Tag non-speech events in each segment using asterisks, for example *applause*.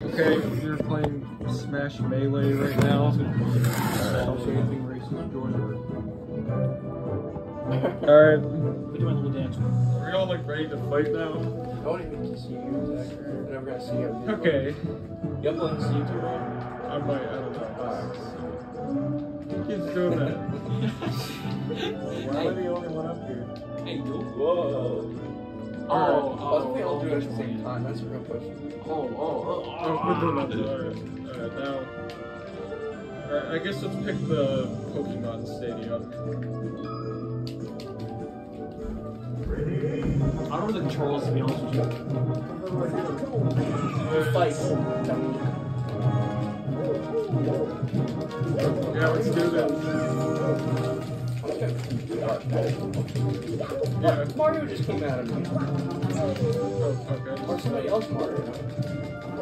Okay, you're playing Smash Melee right now. I'll show you anything racist, Jordan. Alright, We're doing a little dance. are we all like ready to fight now? I won't even see you, Zach. I'm never gonna see you. Okay, You upload to YouTube, right? I might, I don't know. Who keeps doing that? Why am I the only one up here? Hey, you. Whoa. Oh, Why don't we all oh, do it at the oh, same time? That's a real question. Oh, oh, oh. Oh. Alright, now. Alright, I guess let's pick the Pokemon Stadium. I don't know the controls to be honest with you. Fight. Yeah, let's do this. Mario just came out of me. Or somebody else Mario.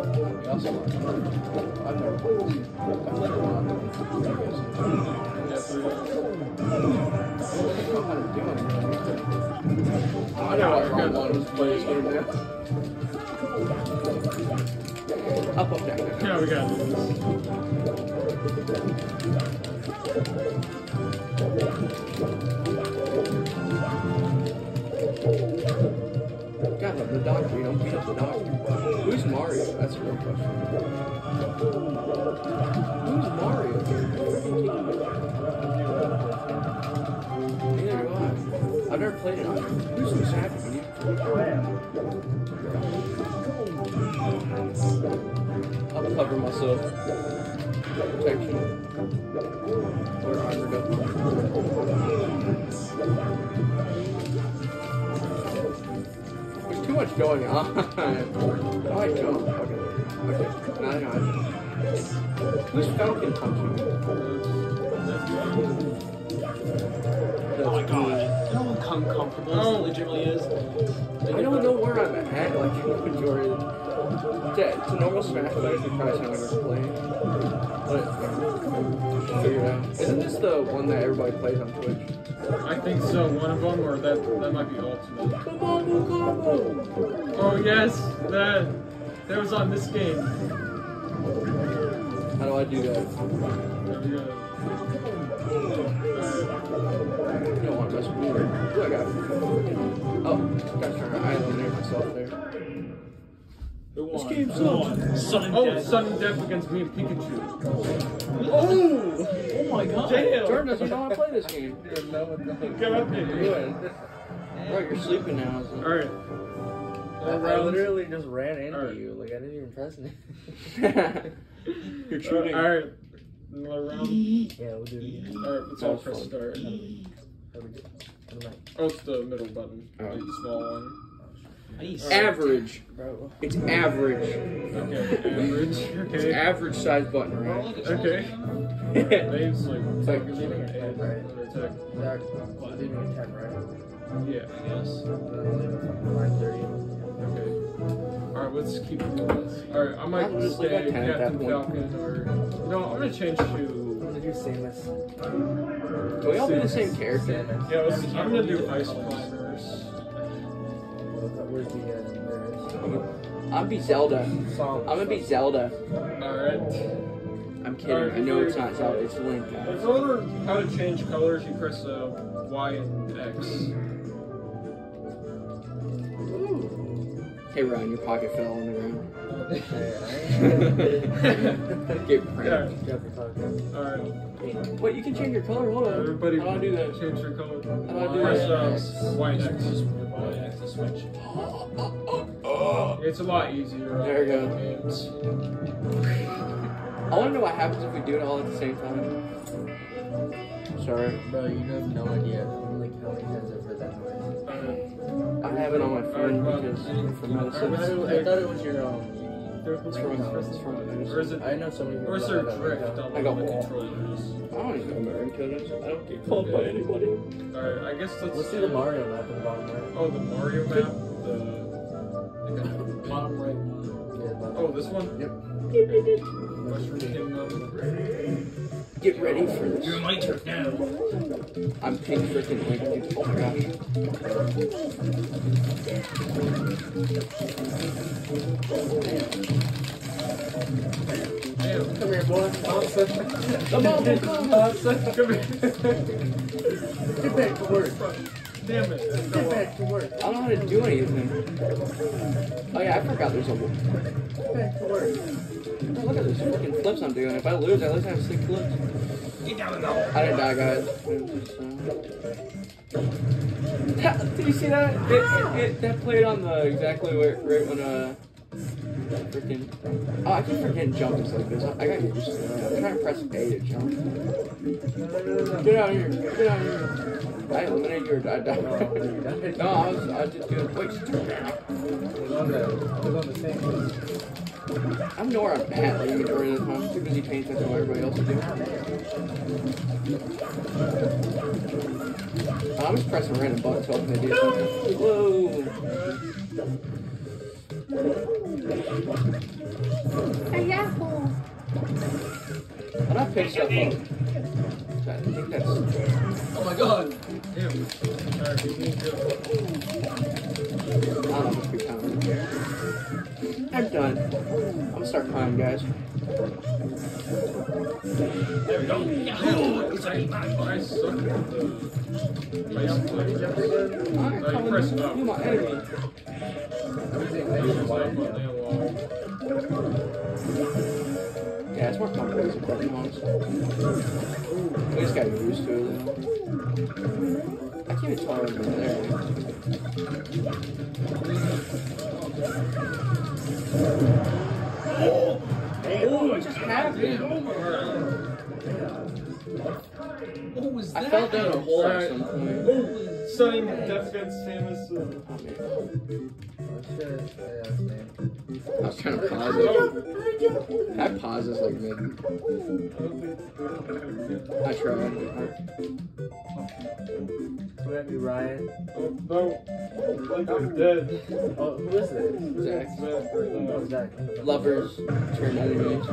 Somebody else Mario. Played. I've do. I don't know how to do it. I know what this game now. Up, up, down. Yeah, we do this. Cover. Protection. Or armor There's too much going on. How *laughs* I jump? Okay. Okay. Now I know. Who's Falcon punching? It's a, it's a normal Smash, but I just surprised how never played. But, yeah. Figure it out. Isn't this the one that everybody plays on Twitch? I think so. One of them, or that that might be ultimate. Combo, combo! Oh yes, that that was on this game. How do I do that? We. Alright. You don't want to mess with me. Ooh, I got Oh, gotta try to eliminate myself there. This won? game Come on. Sudden Oh, death. sudden death against me and Pikachu. Oh! Oh my god. Damn. Jordan doesn't know how to play this game. No. Get up here. Good. Bro, you're sleeping now. So. Alright. I, I literally just ran into Alright. you. Like I didn't even press it. *laughs* you're Uh. Alright. Another round. yeah, we'll do it again. Alright, let's all press fun. start. How we do? Am I- Oh, it's the middle button. Oh. The small one. Nice. Average. Bro. It's average. Okay, average. It's average size button, right? Okay. *laughs* yeah, Waves like It's like- attack, leaving it and right. another attack. Zach, I'm leaving a 10, right? Yeah, I guess. I'm leaving mine 30. Okay. Alright, let's keep doing this. Alright, I might I'll stay at 10 at that Captain. Falcon or. No, I'm gonna change to. I'm gonna do Samus. Can we all be the same character? Samus. Yeah, let's, I'm gonna do Ice Climbers. Where's the, uh, there I'll be Zelda. is? Song. I'm gonna be Zelda. Alright. I'm kidding. I know it's not Zelda. It's Link. In order how to change colors, you press uh, Y and X. Hey Ryan, your pocket fell on the ground. Hey, *laughs* Get Yeah. pranked. Got. Alright. Wait, you can change your color. Hold on. Everybody, How do I do that? change your color. How do I do Press that? uh, Y and X. X to switch. It's a lot easier. There you go. Games. I want to know what happens if we do it all at the same time. Sorry. Bro, you have no idea like how many times I've heard that noise. Alright. I have it on my phone Alright, because well, for I thought, medicine. it, I thought it was your um. It's from, it's from Or is it? I know so many people. Or is there drift on I got the controllers? I don't even know American. I don't get called by anybody. Alright, I guess let's. Let's do the Mario map in the bottom right. Oh, the Mario map. The. Bottom right one. Oh, this one. Yep. Mushroom Kingdom. Get ready for this. You're my turf now. I'm pink freaking Link. Oh my gosh. Come here, boy. Thompson. The mom will come. Thompson. Come here. *laughs* Get back to work. Damn it. Get back to work. I don't know how to do anything. Oh yeah, I forgot there's a. Get back to work. Look at this fucking flips I'm doing. If I lose, I at least I have six flips. Get down now. I didn't die, guys. *laughs* Did you see that? It, it, it, that played on the exactly where, right when uh, freaking. Oh, I keep forgetting jumps like this. I, I gotta get used to it. I'm trying to press A to jump. Get out of here! Get out of here! I eliminated your. I died. *laughs* no, I was. I was just doing. Wait, just turn around. It was on the, it was on the same list. I don't know where I'm at. Like, of the time, I'm too busy paying attention to what everybody else is doing. I'm just pressing random buttons hoping they do something. Whoa! How do I pick stuff up? I think that's. Oh my god! Damn. I'm done. I'm gonna start climbing, guys. There we go. Damn, it's like, I suck at the ice clip. I'm No, you press up. You're my enemy. Like. Yeah, it's more a button, honestly. We just gotta get used to it. I what was I that? fell down a hole at some point. Sudden Death Samus. I was trying to pause it. oh, I pause this like mid. I. I tried. Who that be Ryan? Oh, no. Like I'm dead. Oh, who is this? Zach. Zach, right Oh, now. Zach. Lovers turn enemies.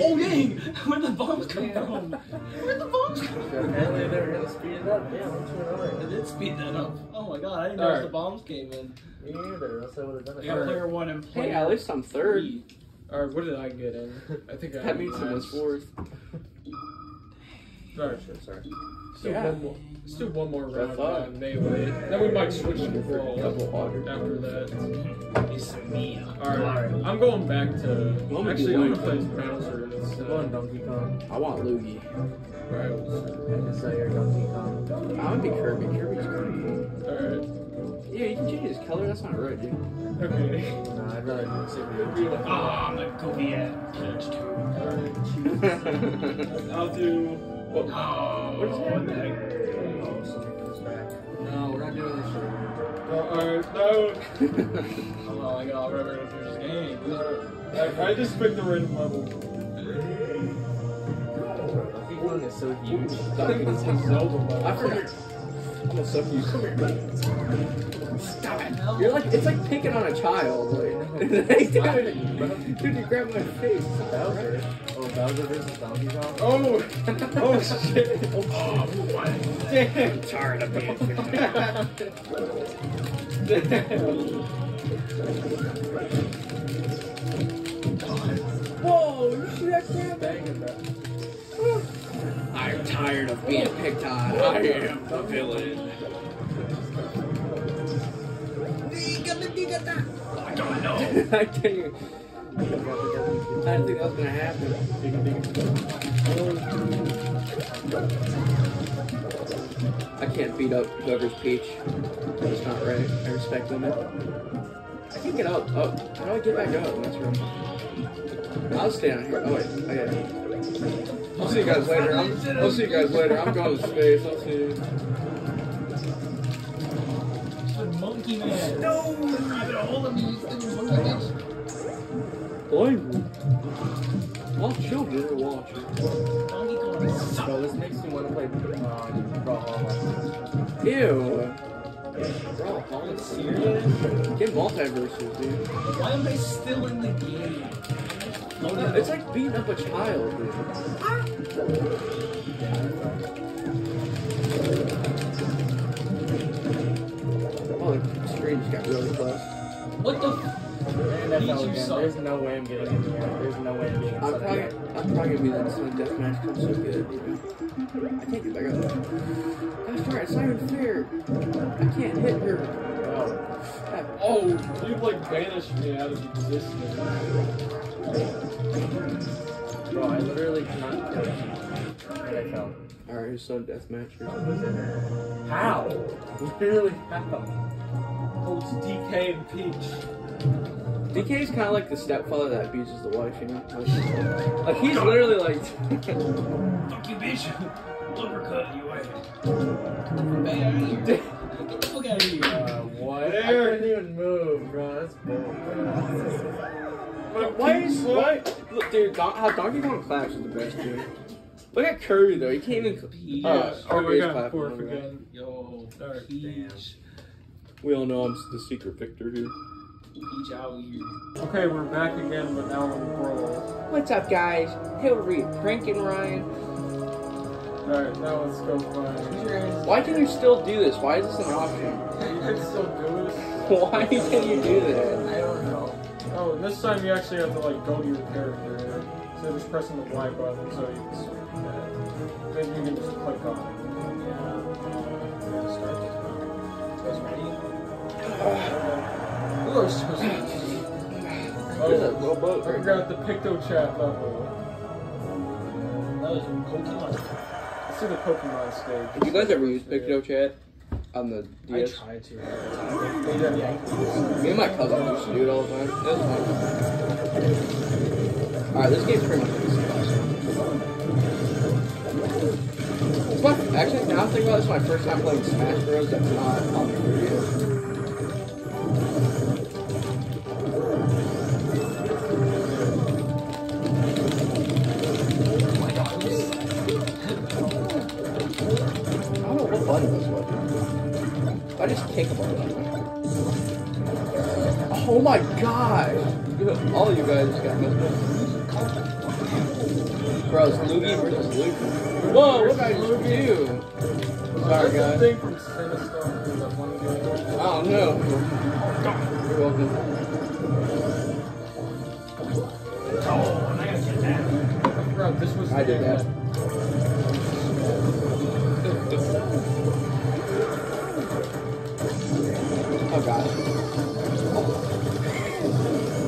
Oh dang! Where the bombs come from? Where the bombs come from? Apparently they were gonna speed it up. Yeah, what's going I on? did speed that up. Oh my god, I didn't know Alright. the bombs came in. Me neither, else I would have done it. got player one and player Hey, at least I'm third. three. Alright, what did I get in? I think I That means someone's last. fourth. Alright, Shit, sorry. let's do Yeah. one more. Let's one more round fine. on melee. Then we might switch to brawl after that. It's me. Alright, I'm going back to. Well, Actually, I'm gonna play as Bowser Come on. Donkey Kong. I want Luigi. Right. I can sell your Donkey Kong. I would be Kirby. Kirby's cool. Alright. Yeah, you can change his color. That's not right, dude. Okay. *laughs* Nah, I'd rather sit with Be Ah, I'm gonna go be at Pillage 2. Alright. *laughs* I'll do. What? Oh, What is what the? Oh, somebody comes back. no, we're not doing this shit. Oh, Alright, no. Oh my god, we're gonna finish this game. I, I just picked the random level. Donkey Kong is so huge. *laughs* I think it's the Zelda level. I forgot. I'm gonna suck you. Come here. Stop it. You're like, it's like picking on a child. Like, *laughs* hey, dude, dude, you grabbed my face. Bowser. Oh, Bowser versus Donkey Kong? Oh! Oh shit! Oh, what? Damn! I'm tired of being Whoa, you see that crap? I'm tired of being picked on. I am the villain. I don't know. I can't even. I didn't think that was gonna happen. I can't beat up whoever's peach. That's not right. I respect women. I can't get up. Oh, how do I get back up? That's right. I'll stay down here. Oh wait, okay. I'll see you guys later. I'm, I'll see you guys later. I'm going to space. I'll see you. Monkey man. No! Grabbing a hold of me, you stupid monkey bitch. Blindly. All children are watching. Donkey Bro, this makes me want to play um, Brawlhalla. Ew. Bro, are you serious? Get MultiVersus, dude. Why am I still in the game? It's like beating up a child, dude. Oh, the screen just got really close. What the? I again. There's no way I'm getting in here. There's no way I'm getting I'm inside probably. I'm probably gonna be the instant deathmatch comes so good. I can't get back up there. Gosh darn, it's not even fair. I can't hit her. Oh, you like banished me out of existence. Bro, I literally cannot touch you. And I fell. Alright, who's so deathmatch? How? *laughs* Literally how? Oh, it's DK and Peach. DK is kind of like the stepfather that abuses the wife, you know? Like, *laughs* like he's literally like. *laughs* Fuck you, bitch. Uppercut you ass. Hey, out of. Fuck out of here. Uh, what? I There. couldn't even move, bro. That's bull. Why is why? Look, dude, Don, how Donkey Kong claps is the best, dude. Look at Kirby though. He can't even. Peach. Oh, Oh, Kirby we is got clapping. fourth my bad. again. Yo, Alright, Peach. We all know I'm the secret victor here. Peach out here. Okay, we're back again, but now Brawl. What's up, guys? Hillary, pranking Ryan. Alright, now let's go find. Why can you still do this? Why is this an option? You can still do this. Why can you do that? I don't know. Oh, this time you actually have to like go to your character. So just pressing the Y button so you can switch that. Then you can just click on it. Yeah. Start this now. You guys ready? Uh, Oh, I right there. got the PictoChat level. That was Pokemon. Let's see the Pokemon stage. Did you guys ever use PictoChat on the DS? I DS? tried to. Yeah. Yeah. Me and my cousin used to do it all the time. It was fun. Alright, this game's pretty much like the same last one. It's my, actually, now I think about it, it's my first time playing Smash Bros. that's not on the 3DS. Was. I a button. Oh my god! You- All you guys got messed up. Bro, it's Luigi versus Luigi. Whoa, what did I do? Sorry, That's the guys. thing from Sinistar, that. I don't know. You're welcome. Oh, I gotta get that. Forgot this was I did that. Oh god.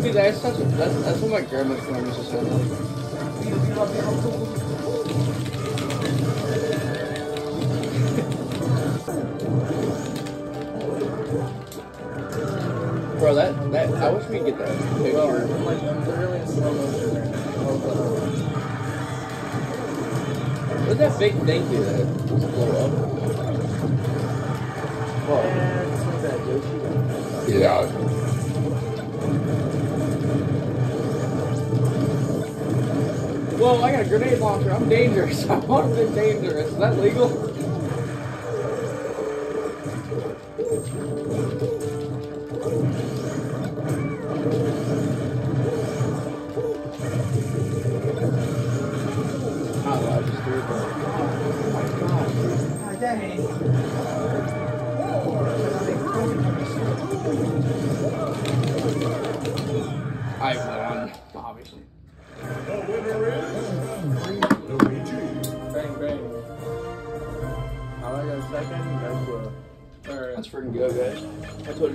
Dude, that's such that's, that's what my grandma's to sound. Bro, that, that, I wish we could get that picture. Bro, I'm like, literally slow motion right now. What did that big thing do that blow up? Yeah. Whoa, I got a grenade launcher. I'm dangerous. I'm armed and dangerous. Is that legal?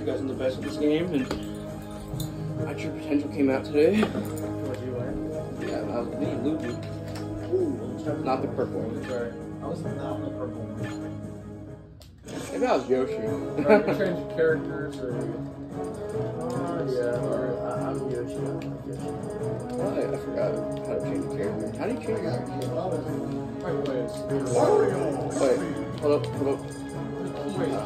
Guys. I told you guys I'm the best at this game, and my true potential came out today. What you? Yeah, that was me, Luigi. Ooh, Not the purple one. Alright. I was not the purple one. Maybe that was Yoshi. Alright, you *laughs* change characters or. Oh, yeah. Alright, I- I'm Yoshi. I'm Yoshi. Why? I forgot how to change the character. How do you change your character? Wait, wait. Wait, hold up, hold up. Wait. Uh,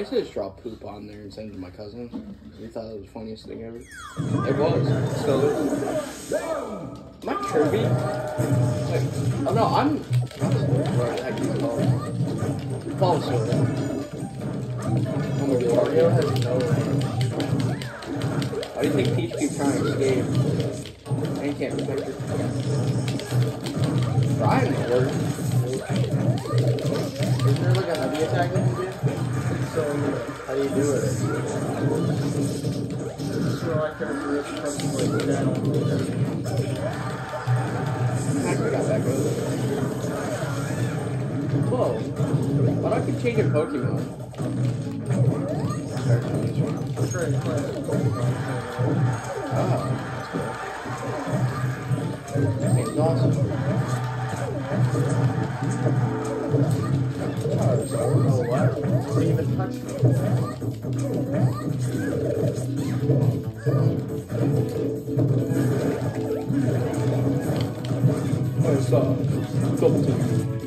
I used to just draw poop on there and send it to my cousin. He thought it was the funniest thing ever. It was. It. Am I Kirby? Like, oh no, I'm. It called? Bulbasaur. Oh my god. Mario has no range. Why do you think Peach keeps trying to escape? And can't protect her. Brian work. You do it? So I characteristic comes like down. I. Whoa. Why don't you change. I'm trying to Pokemon. Oh, that's cool. That game's awesome. Oh, what? Didn't even touch me. 前さちょっと。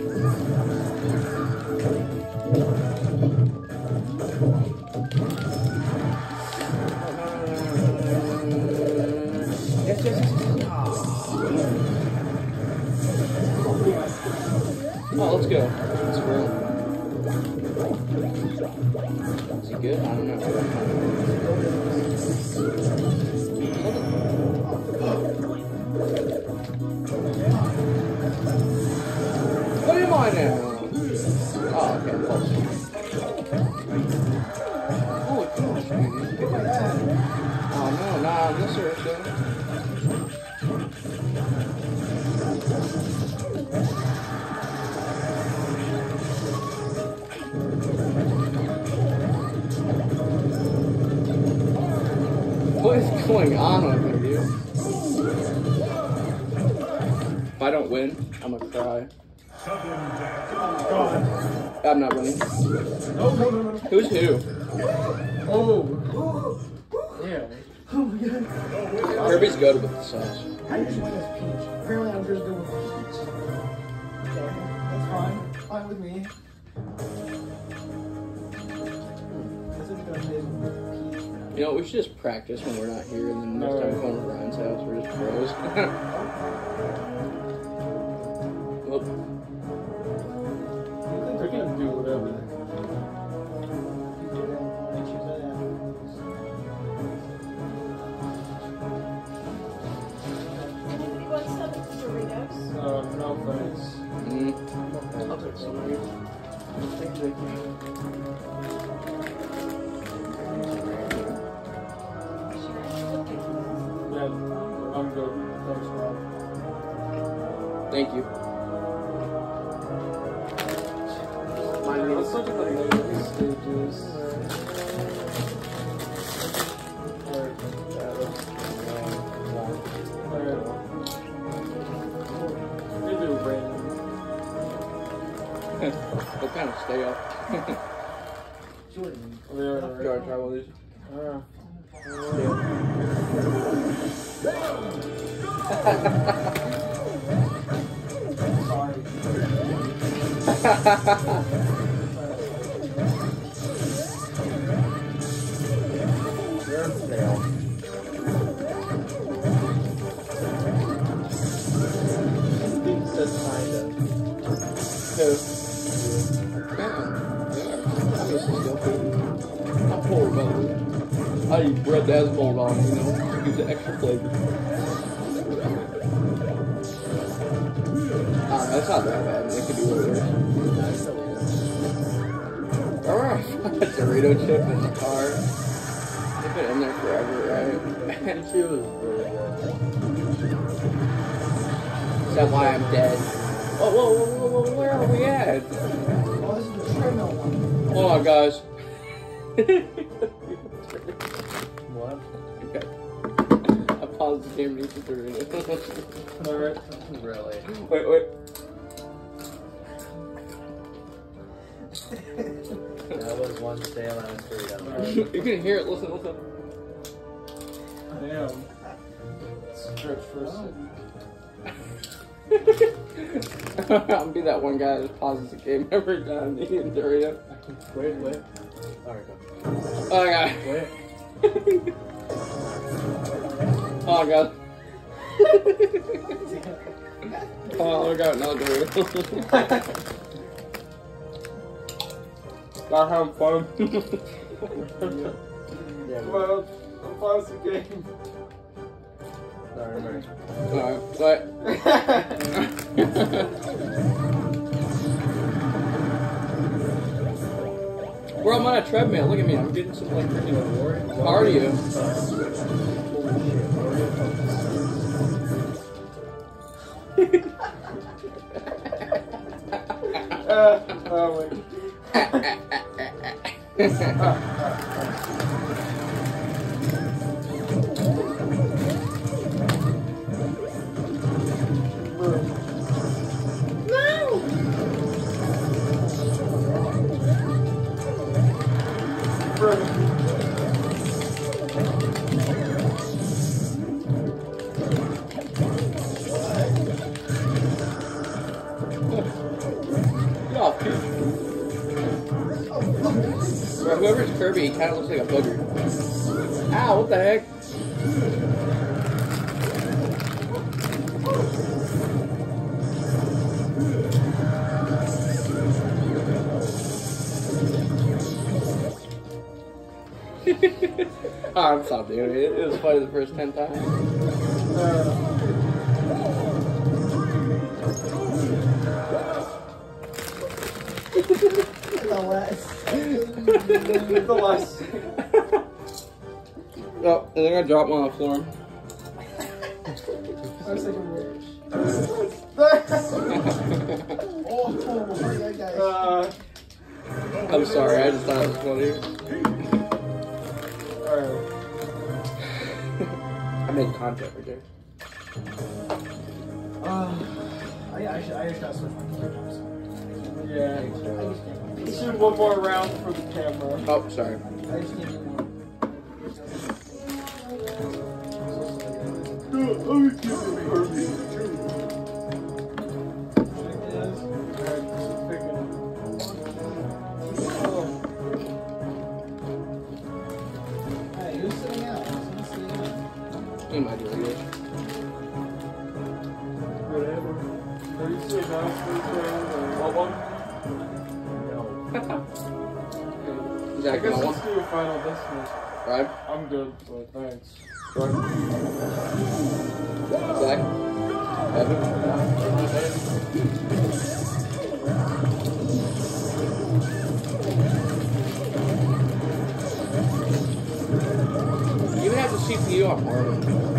I now? Oh, okay. Oh no. What is going on over here. If I don't win, I'm gonna cry. God. I'm not winning. No, no, no, no. Who's who? Oh. Yeah. Kirby's good with the sauce. I just went as Peach. Apparently I'm just good with Peach. Okay, that's fine. Fine with me. This is gonna be Peach. You know, we should just practice when we're not here, and then next time we come to Ryan's house, we're just pros. *laughs* They'll kind of stay up. *laughs* Jordan. Try one of these. Uh, Sorry. Poor, by. I eat bread mold on it, you know? Gives it extra flavor. Ah, that's not that bad. It could be worse. Alright, *laughs* Dorito chip in the car. They've been in there forever, right? *laughs* She was really. Is that why I'm dead? Whoa, whoa, whoa, whoa, whoa, where are we at? Oh, this is the treadmill one. Hold on, guys. What? okay. I paused the game and eat the Dorito. *laughs* alright. Really? wait, wait. That was one stale and Dorito. *laughs* you can hear it. Listen, listen. Damn. Stretch for a second. I'm be that one guy that pauses the game every time eating Dorito. Wait, wait. Alright, go. Oh, God. Wait. Oh, God. oh, I got another Dorito. Not having fun. Yeah, Well, I'm pause the game. sorry, ready. Alright, but. Bro, I'm on a treadmill. Look at me. I'm getting some like freaking reward. How are you? Uh, oh, wait. *laughs* Kirby kind of looks like a booger. Ow, what the heck? *laughs* I'm sorry, doing it. Was funny the first ten times. The the last. Oh, I they're gonna one on the floor. I was thinking rich. oh, uh, I'm sorry, I just thought it was funny. alright. *laughs* I made content right there. Uh, I, I, should, I just gotta switch my camera. I'm sorry. Yeah. I just. Let's do one more round for the camera. Oh, sorry. I just can't do final destination. Right? I'm good, but thanks. Zach? Evan? You even have the CPU on Marvin.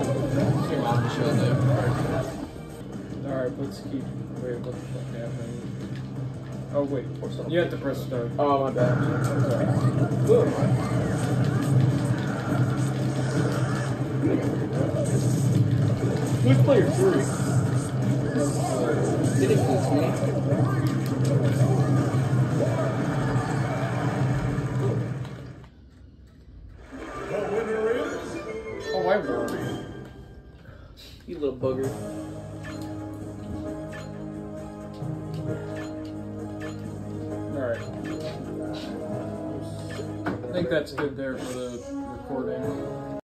Oh. Came on the show though. Alright, let's keep. Wait, what the fuck happened? Oh, wait. You have to press start. Oh, my bad. Sorry. Who's player three? Did it me? Bugger. Alright. I think that's good there for the recording.